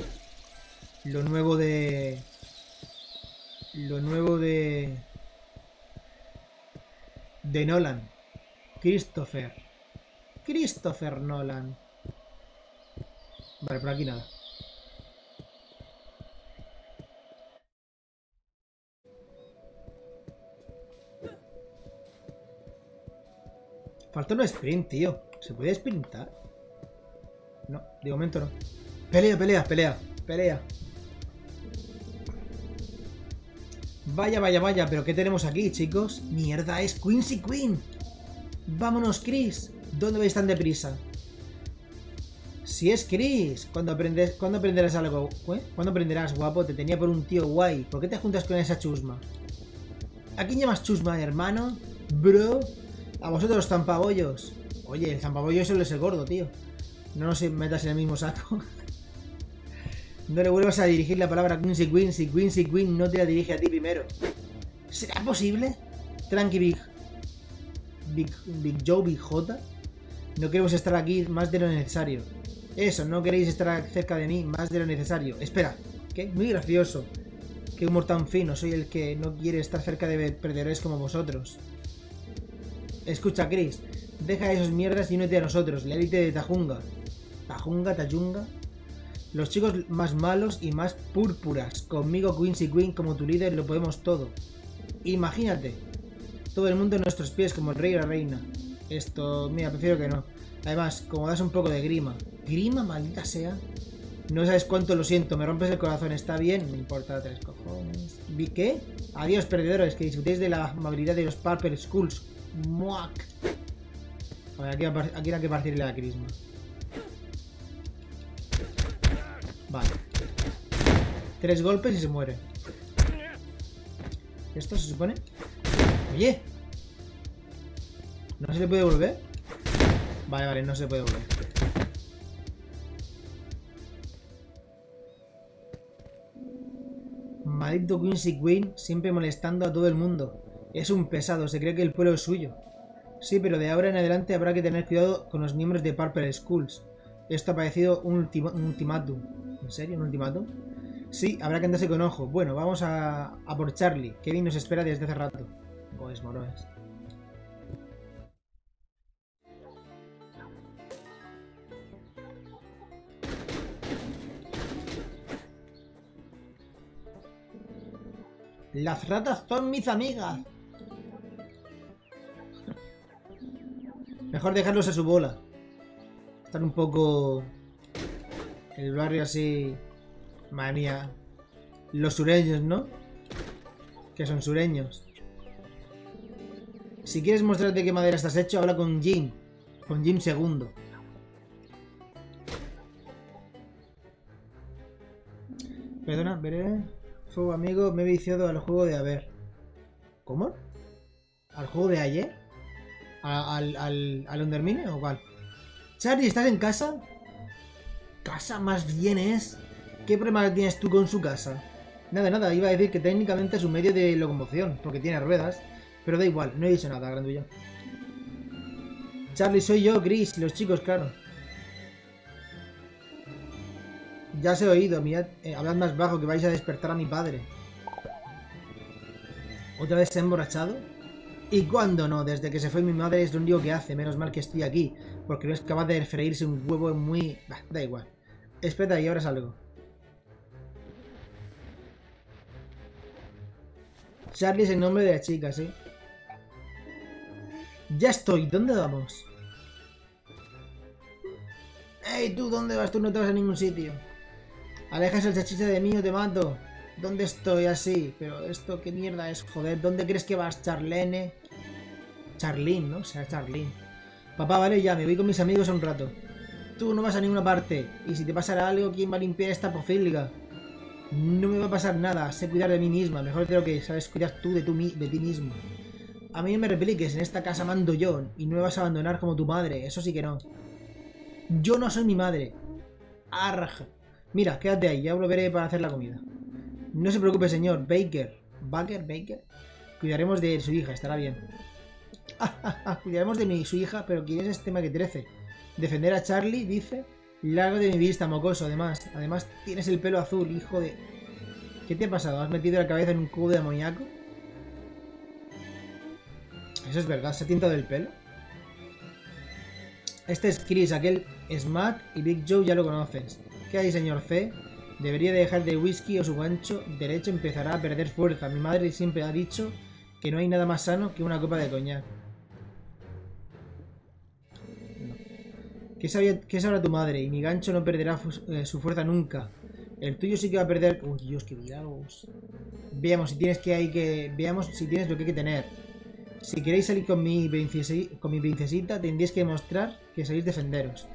Lo nuevo de... Lo nuevo de... De Nolan. Christopher. Christopher Nolan. Vale, por aquí nada. Falta un sprint, tío. ¿Se puede sprintar? No, de momento no. Pelea, pelea, pelea, pelea. Vaya, vaya, vaya, pero ¿qué tenemos aquí, chicos? Mierda, es Quincy Queen. Vámonos, Chris. ¿Dónde vais tan deprisa? Si es Chris, cuando aprendes, ¿cuándo aprenderás algo? ¿Eh? ¿Cuándo aprenderás, guapo? Te tenía por un tío guay. ¿Por qué te juntas con esa chusma? ¿A quién llamas chusma, hermano? Bro. A vosotros los zampabollos. Oye, el zampabollo solo es el gordo, tío. No nos metas en el mismo saco. *laughs* No le vuelvas a dirigir la palabra a Quincy Queen si Quincy no te la dirige a ti primero. ¿Será posible? Tranqui, Big. Big, Big Joe, Big J. No queremos estar aquí más de lo necesario. Eso, no queréis estar cerca de mí más de lo necesario. Espera, ¿qué? Muy gracioso. Qué humor tan fino. Soy el que no quiere estar cerca de perdedores como vosotros. Escucha, Chris. Deja esos mierdas y únete a nosotros, la élite de Tajunga. Tajunga, Tayunga. Los chicos más malos y más púrpuras. Conmigo, Quincy Queen, como tu líder, lo podemos todo. Imagínate. Todo el mundo en nuestros pies, como el rey y la reina. Esto, mira, prefiero que no. Además, como das un poco de grima. ¿Grima, maldita sea? No sabes cuánto lo siento, me rompes el corazón, está bien, me importa tres cojones. ¿Vi qué? Adiós, perdedores, que disfrutéis de la amabilidad de los Parker Schools. Muac. Vale, aquí, aquí hay que partirle la crisma. Vale. Tres golpes y se muere. ¿Esto se supone? Oye. ¿No se le puede volver? Vale, vale, no se puede volver. Maldito Quincy Queen, siempre molestando a todo el mundo. Es un pesado, se cree que el pueblo es suyo. Sí, pero de ahora en adelante habrá que tener cuidado con los miembros de Purple Schools. Esto ha parecido un, ultima- un ultimátum. ¿En serio? ¿Un ultimátum? Sí, habrá que andarse con ojo. Bueno, vamos a, a por Charlie. Kevin nos espera desde hace rato. Pues morones. Las ratas son mis amigas. Mejor dejarlos a su bola. Estar un poco... El barrio así... Manía. Los sureños, ¿no? Que son sureños. Si quieres mostrarte qué madera estás hecho, habla con Jim. Con Jim segundo. Perdona, veré. Fuego amigo, me he viciado al juego de haber. ¿Cómo? ¿Al juego de ayer? ¿A- ¿Al, al, al Undermine o cuál? Charlie, ¿estás en casa? ¿Casa más bien es? ¿Qué problema tienes tú con su casa? Nada, nada, iba a decir que técnicamente es un medio de locomoción, porque tiene ruedas, pero da igual, no he dicho nada, grandullo. Charlie, soy yo, Chris, y los chicos, claro. Ya os he oído, mirad, eh, hablad más bajo que vais a despertar a mi padre. ¿Otra vez se ha emborrachado? ¿Y cuándo no? Desde que se fue mi madre es lo único que hace, menos mal que estoy aquí, porque no es capaz de freírse un huevo muy... Bah, da igual. Espera, y ahora salgo. Charlie es el nombre de la chica, ¿sí? Ya estoy, ¿dónde vamos? ¡Ey, tú, ¿dónde vas? Tú no te vas a ningún sitio. Alejas el chachicha de mí o te mato. ¿Dónde estoy así? Pero esto, ¿qué mierda es? Joder, ¿dónde crees que vas, Charlene? Charlene, ¿no? O sea, Charlene. Papá, vale, ya, me voy con mis amigos un rato. Tú no vas a ninguna parte. Y si te pasara algo, ¿quién va a limpiar esta pofílica? No me va a pasar nada, sé cuidar de mí misma, mejor lo que sabes cuidar tú de, tu de ti mismo. A mí no me repliques, en esta casa mando yo, y no me vas a abandonar como tu madre, eso sí que no. Yo no soy mi madre. Arj. Mira, quédate ahí, ya volveré para hacer la comida. No se preocupe, señor. Baker. ¿Baker? ¿Baker? Cuidaremos de su hija, estará bien. *laughs* Cuidaremos de mi, su hija, pero ¿quién es este maquetrece? Defender a Charlie, dice. Largo de mi vista, mocoso, además. Además, tienes el pelo azul, hijo de... ¿Qué te ha pasado? ¿Has metido la cabeza en un cubo de amoníaco? Eso es verdad, ¿se ha tintado el pelo? Este es Chris, aquel Smack y Big Joe ya lo conoces. ¿Qué hay, señor C? Debería de dejar de whisky o su gancho derecho empezará a perder fuerza. Mi madre siempre ha dicho que no hay nada más sano que una copa de coñac. ¿Qué, sabía, ¿Qué sabrá tu madre? Y mi gancho no perderá eh, su fuerza nunca. El tuyo sí que va a perder... Uy, Dios, qué diálogos. Veamos si tienes que hay que... Veamos si tienes lo que hay que tener. Si queréis salir con mi, con mi princesita, tendréis que demostrar que sabéis defenderos.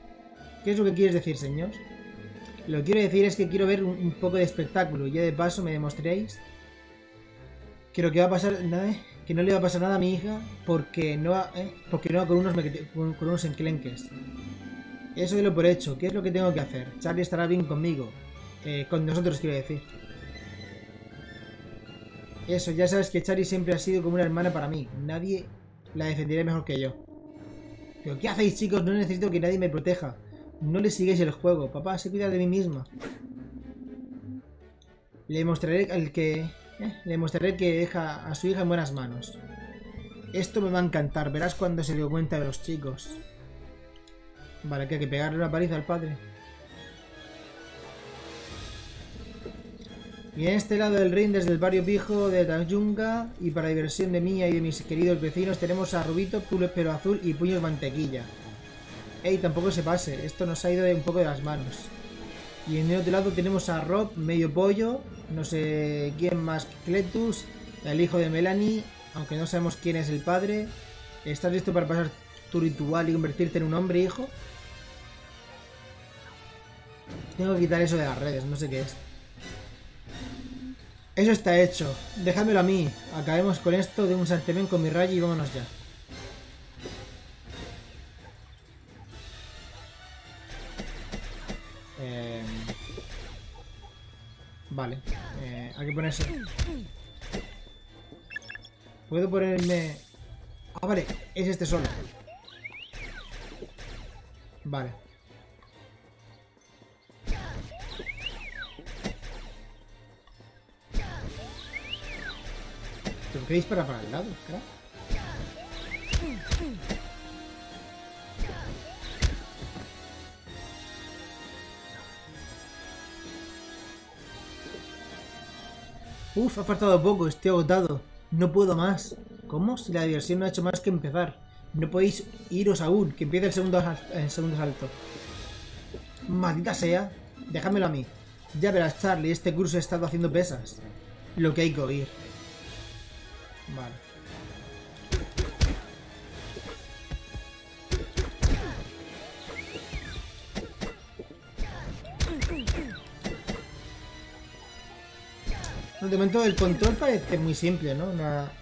¿Qué es lo que quieres decir, señor? Lo que quiero decir es que quiero ver un, poco de espectáculo ya de paso me demostréis que lo que va a pasar, nada, que no le va a pasar nada a mi hija porque no va, eh, porque no con unos, con, con unos enclenques. Eso lo por hecho, ¿qué es lo que tengo que hacer? Charlie estará bien conmigo. Eh, con nosotros quiero decir. Eso, ya sabes que Charlie siempre ha sido como una hermana para mí. Nadie la defenderá mejor que yo. ¿Pero qué hacéis, chicos? No necesito que nadie me proteja. No le sigáis el juego. Papá, se cuida de mí misma. Le mostraré al que... eh, le mostraré que deja a su hija en buenas manos. Esto me va a encantar. Verás cuando se dio cuenta de los chicos. Vale, que hay que pegarle una paliza al padre. Y en este lado del ring, desde el barrio pijo de Tayunga, y para diversión de mía y de mis queridos vecinos, tenemos a Rubito, culo pelo azul y puños mantequilla. Ey, tampoco se pase, esto nos ha ido un poco de las manos. Y en el otro lado tenemos a Rob, medio pollo, no sé quién más Cletus, el hijo de Melanie, aunque no sabemos quién es el padre. ¿Estás listo para pasar tu ritual y convertirte en un hombre, hijo? Tengo que quitar eso de las redes, no sé qué es. Eso está hecho. Déjamelo a mí. Acabemos con esto de un santemén con mi rayo y vámonos ya. Eh, Vale. Eh, hay que ponerse... Puedo ponerme... Ah, vale. Es este solo. Vale. ¿Por qué dispara para el lado, crack? Uf, ha faltado poco, estoy agotado. No puedo más. ¿Cómo? Si la diversión no ha hecho más que empezar. No podéis iros aún, que empiece el segundo, el salto. Maldita sea. Déjamelo a mí. Ya verás, Charlie, este curso he estado haciendo pesas. Lo que hay que oír. Vale. De momento el control parece muy simple, ¿no?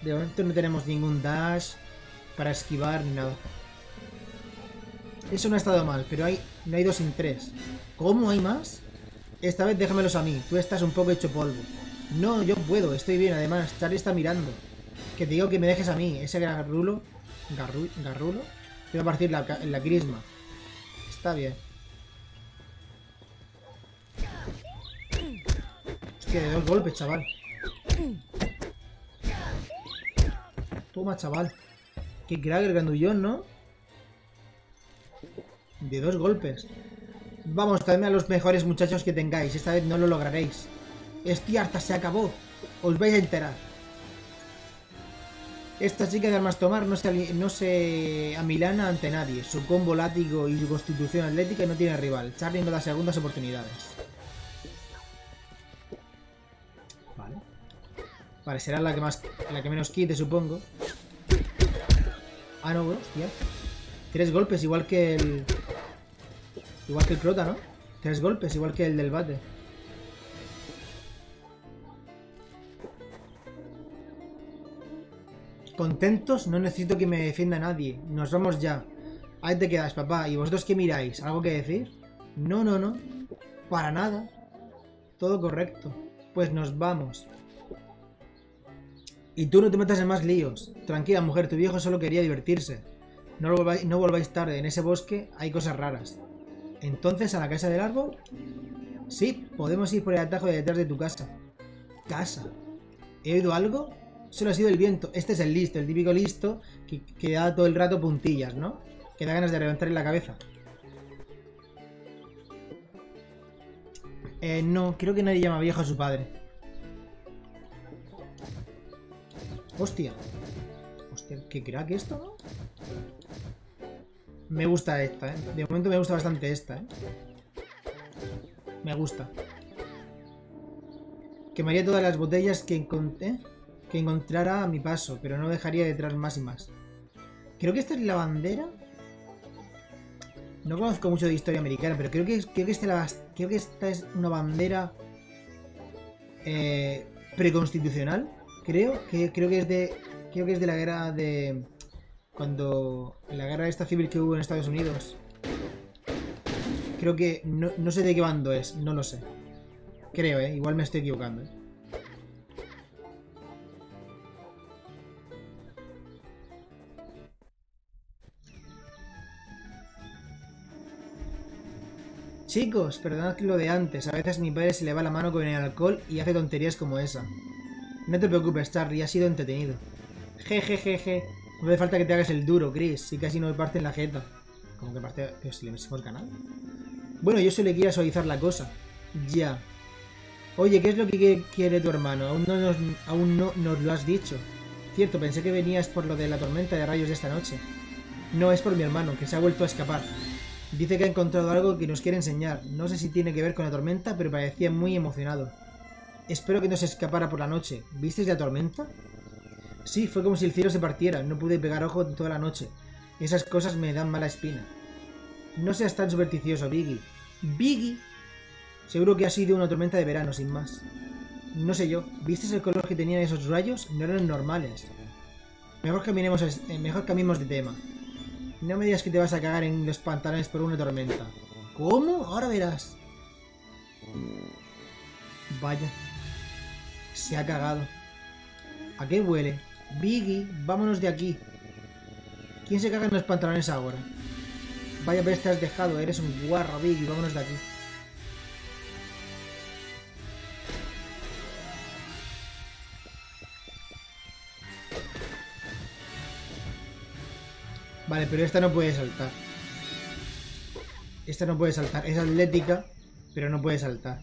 De momento no tenemos ningún dash para esquivar ni nada. Eso no ha estado mal, pero hay, no hay dos sin tres. ¿Cómo hay más? Esta vez déjamelos a mí, tú estás un poco hecho polvo. No, yo puedo, estoy bien, además, Charlie está mirando. Que te digo que me dejes a mí, ese garrulo, garru, garrulo, te va a partir la, la crisma. Está bien. Hostia, de dos golpes, chaval. Toma, chaval. Qué crack el grandullón, ¿no? De dos golpes. Vamos, traedme a los mejores muchachos que tengáis. Esta vez no lo lograréis. Estoy harta, se acabó. Os vais a enterar. Esta chica de armas tomar no se, no se amilana ante nadie. Su combo látigo y su constitución atlética no tiene rival. Charlie no da segundas oportunidades. Vale. Vale, será la que más. la que menos quite, supongo. Ah, no, hostia. Tres golpes, igual que el. Igual que el prota, ¿no? Tres golpes, igual que el del bate. Contentos, no necesito que me defienda nadie. Nos vamos ya. Ahí te quedas, papá. ¿Y vosotros qué miráis? ¿Algo que decir? No, no, no. Para nada. Todo correcto. Pues nos vamos. Y tú no te metas en más líos. Tranquila, mujer, tu viejo solo quería divertirse. No, lo volváis, no volváis tarde, en ese bosque hay cosas raras. Entonces, ¿a la casa del árbol? Sí, podemos ir por el atajo de detrás de tu casa. ¿Casa? ¿He oído algo? Solo ha sido el viento. Este es el listo, el típico listo que, da todo el rato puntillas, ¿no? Que da ganas de reventarle la cabeza. Eh, no, creo que nadie llama viejo a su padre. Hostia. Hostia, qué crack esto, ¿no? Me gusta esta, ¿eh? De momento me gusta bastante esta, ¿eh? Me gusta. Quemaría todas las botellas que, encontré, que encontrara a mi paso, pero no dejaría detrás más y más. Creo que esta es la bandera. No conozco mucho de historia americana, pero creo que, creo que, esta, es una bandera eh, preconstitucional. Creo que creo que es de creo que es de la guerra de cuando la guerra esta civil que hubo en Estados Unidos. Creo que no, no sé de qué bando es, no lo sé. Creo, eh, igual me estoy equivocando. eh. Chicos, perdonad lo de antes. A veces mi padre se le va la mano con el alcohol y hace tonterías como esa. No te preocupes, Charlie, ha sido entretenido. Jejejeje. No hace falta que te hagas el duro, Chris. Si casi no me parte en la jeta. Como que parte. Si le el canal. Bueno, yo solo quiero suavizar la cosa. Ya. Oye, ¿qué es lo que qui- quiere tu hermano? Aún no nos, aún no nos lo has dicho. Cierto, pensé que venías por lo de la tormenta de rayos de esta noche. No, es por mi hermano, que se ha vuelto a escapar. Dice que ha encontrado algo que nos quiere enseñar. No sé si tiene que ver con la tormenta, pero parecía muy emocionado. Espero que no se escapara por la noche. ¿Visteis la tormenta? Sí, fue como si el cielo se partiera. No pude pegar ojo toda la noche. Esas cosas me dan mala espina. No seas tan supersticioso, Biggie. ¿Biggie? Seguro que ha sido una tormenta de verano, sin más. No sé yo. ¿Visteis el color que tenían esos rayos? No eran normales. Mejor caminemos, eh, mejor cambiemos de tema. No me digas que te vas a cagar en los pantalones por una tormenta. ¿Cómo? Ahora verás. Vaya. Se ha cagado. ¿A qué huele? Biggie, vámonos de aquí. ¿Quién se caga en los pantalones ahora? Vaya te has dejado, eres un guarro, Biggie, vámonos de aquí. Vale, pero esta no puede saltar. Esta no puede saltar. Es atlética, pero no puede saltar.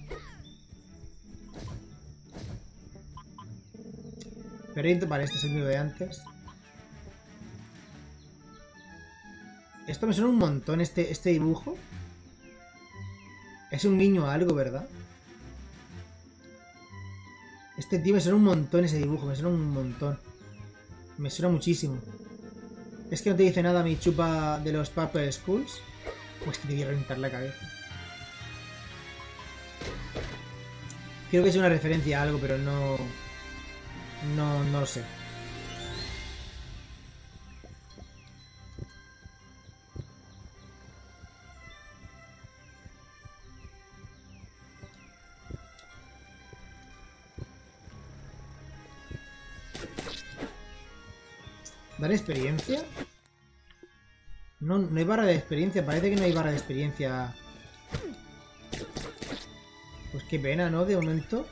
Pero vale, este es el mío de antes. Esto me suena un montón, este, este dibujo. Es un guiño a algo, ¿verdad? Este tío me suena un montón ese dibujo, me suena un montón. Me suena muchísimo. ¿Es que no te dice nada mi chupa de los Purple Schools? Pues que te voy a reventar la cabeza. Creo que es una referencia a algo, pero no... No, no lo sé. ¿Dar experiencia? No, no hay barra de experiencia. Parece que no hay barra de experiencia. Pues qué pena, ¿no? De momento.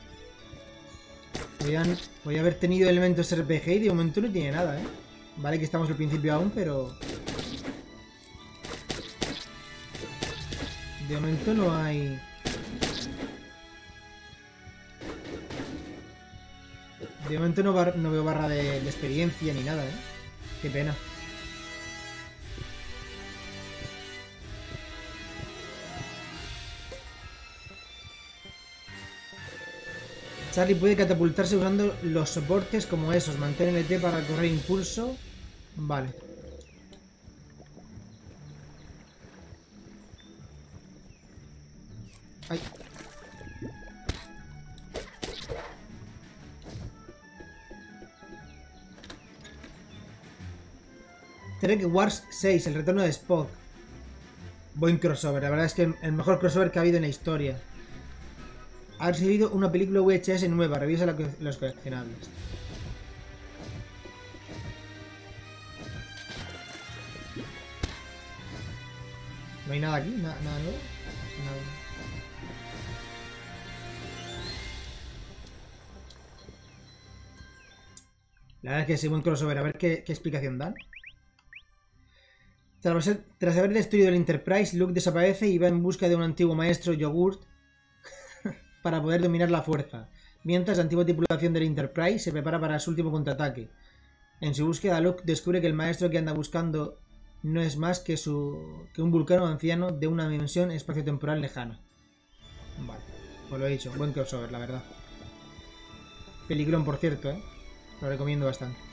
Voy a haber tenido elementos RPG y de momento no tiene nada, ¿eh? Vale que estamos al principio aún, pero... De momento no hay... De momento no, veo barra de experiencia ni nada, ¿eh? Qué pena. Charlie puede catapultarse usando los soportes como esos. Mantén el E para correr impulso. Vale. Ay. Trek Wars 6, el retorno de Spock. Buen crossover, la verdad es que el mejor crossover que ha habido en la historia. Ha recibido una película VHS nueva, revisa los coleccionables. ¿No hay nada aquí? ¿Nada, nuevo? La verdad es que es buen crossover. A ver qué explicación dan. Tras, haber destruido el Enterprise, Luke desaparece y va en busca de un antiguo maestro yogurt *laughs* para poder dominar la fuerza, mientras la antigua tripulación del Enterprise se prepara para su último contraataque. En su búsqueda, Luke descubre que el maestro que anda buscando no es más que, su, que un vulcano anciano de una dimensión espaciotemporal lejana. Vale, pues lo he dicho, buen crossover, la verdad. Peligrón, por cierto, ¿eh? Lo recomiendo bastante.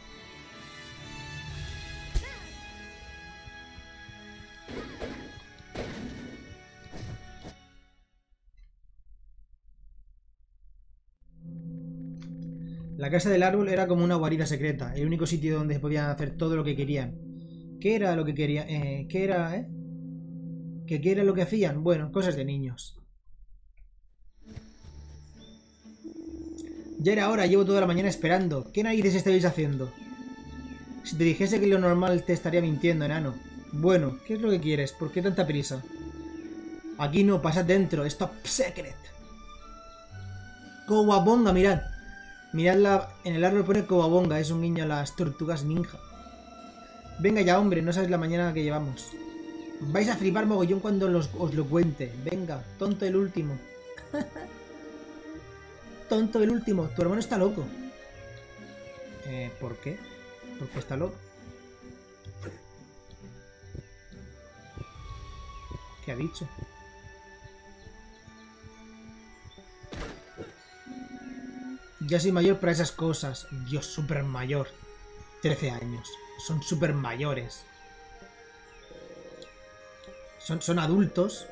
La casa del árbol era como una guarida secreta, el único sitio donde podían hacer todo lo que querían. ¿Qué era lo que querían? Eh, ¿Qué era, eh? ¿Qué, ¿Qué era lo que hacían? Bueno, cosas de niños. Ya era hora, llevo toda la mañana esperando. ¿Qué narices estáis haciendo? Si te dijese que lo normal te estaría mintiendo, enano. Bueno, ¿qué es lo que quieres? ¿Por qué tanta prisa? Aquí no, pasad dentro. Stop secret. Cowabonga, mirad. Miradla, en el árbol pone Cobabonga, es un niño a las tortugas ninja. Venga ya, hombre, no sabes la mañana que llevamos. Vais a flipar mogollón cuando os lo cuente. Venga, tonto el último. *laughs* tonto el último, tu hermano está loco. Eh, ¿por qué? Porque está loco. ¿Qué ha dicho? Ya soy mayor para esas cosas. Dios, súper mayor. 13 años. Son súper mayores. Son, son adultos,